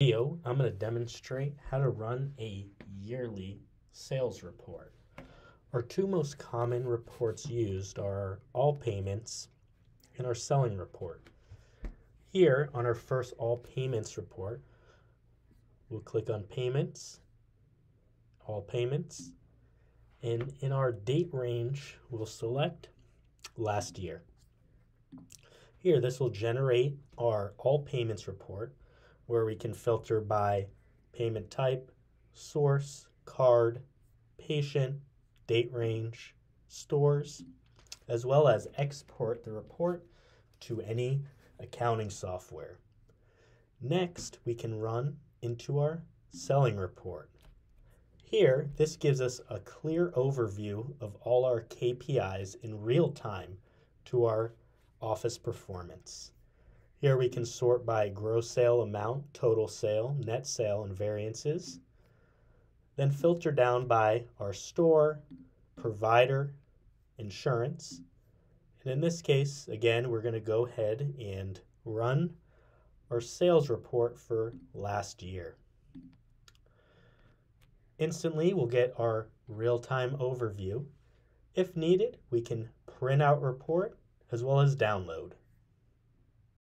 video, I'm going to demonstrate how to run a yearly sales report. Our two most common reports used are all payments and our selling report. Here on our first all payments report, we'll click on payments, all payments, and in our date range, we'll select last year. Here, this will generate our all payments report where we can filter by payment type, source, card, patient, date range, stores, as well as export the report to any accounting software. Next, we can run into our selling report. Here, this gives us a clear overview of all our KPIs in real time to our office performance. Here we can sort by gross sale amount, total sale, net sale, and variances. Then filter down by our store, provider, insurance. And in this case, again, we're going to go ahead and run our sales report for last year. Instantly, we'll get our real-time overview. If needed, we can print out report as well as download.